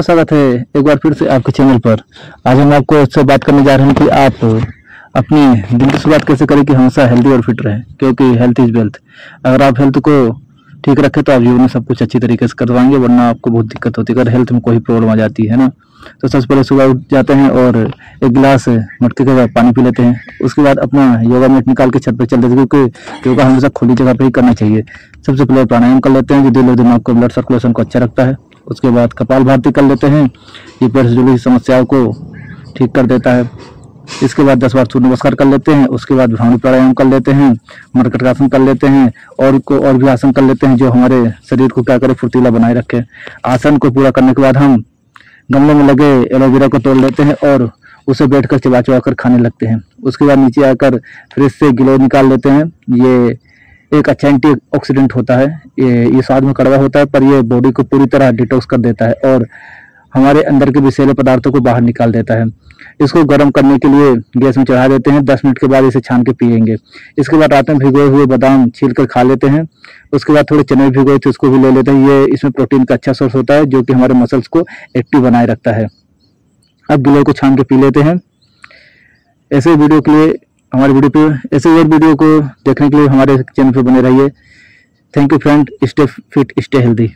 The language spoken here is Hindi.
सबका स्वागत है एक बार फिर से आपके चैनल पर। आज हम आपको इससे बात करने जा रहे हैं कि आप अपनी दिन की शुरुआत कैसे करें कि हमेशा हेल्दी और फिट रहें, क्योंकि हेल्थ इज़ वेल्थ अगर आप हेल्थ को ठीक रखें तो आप जीवन में सब कुछ अच्छी तरीके से करवाएँगे, वरना आपको बहुत दिक्कत होती है। अगर हेल्थ में कोई प्रॉब्लम आ जाती है ना तो सबसे पहले सुबह उठ जाते हैं और एक गिलास मटके के पानी पी लेते हैं। उसके बाद अपना योगा मैट निकाल के छत पर चलते हैं, क्योंकि योगा हमेशा खुली जगह पर ही करना चाहिए। सबसे पहले प्राणायाम कर लेते हैं, जो दिल और दिमाग को ब्लड सर्कुलेशन को अच्छा रखता है। उसके बाद कपाल भारती कर लेते हैं। ये पेट से जुड़ी समस्याओं को ठीक कर देता है। इसके बाद दस बार सूर्य नमस्कार कर लेते हैं, उसके बाद भ्रामणी प्राणायाम कर लेते हैं मरकटकासन कर लेते हैं और को और भी आसन कर लेते हैं जो हमारे शरीर को क्या करे, फुर्तीला बनाए रखे। आसन को पूरा करने के बाद हम गमले में लगे एलोवेरा को तोड़ लेते हैं और उसे बैठकर चबा चबा कर खाने लगते हैं। उसके बाद नीचे आकर फ्रिज से गिलो निकाल लेते हैं। ये एक अच्छा एंटी ऑक्सीडेंट होता है, ये ये स्वाद में कड़वा होता है, पर ये बॉडी को पूरी तरह डिटॉक्स कर देता है और हमारे अंदर के विषैले पदार्थों को बाहर निकाल देता है। इसको गर्म करने के लिए गैस में चढ़ा देते हैं, दस मिनट के बाद इसे छान के पियेंगे। इसके बाद रात में भिगोए हुए बादाम छील कर खा लेते हैं। उसके बाद थोड़े चने भिगोए थे, उसको भी ले लेते हैं। ये, इसमें प्रोटीन का अच्छा सोर्स होता है, जो कि हमारे मसल्स को एक्टिव बनाए रखता है। अब गिलोय को छान के पी लेते हैं। ऐसे वीडियो के लिए हमारे वीडियो पे ऐसे और वीडियो को देखने के लिए हमारे चैनल पे बने रहिए। Thank you friend stay fit stay healthy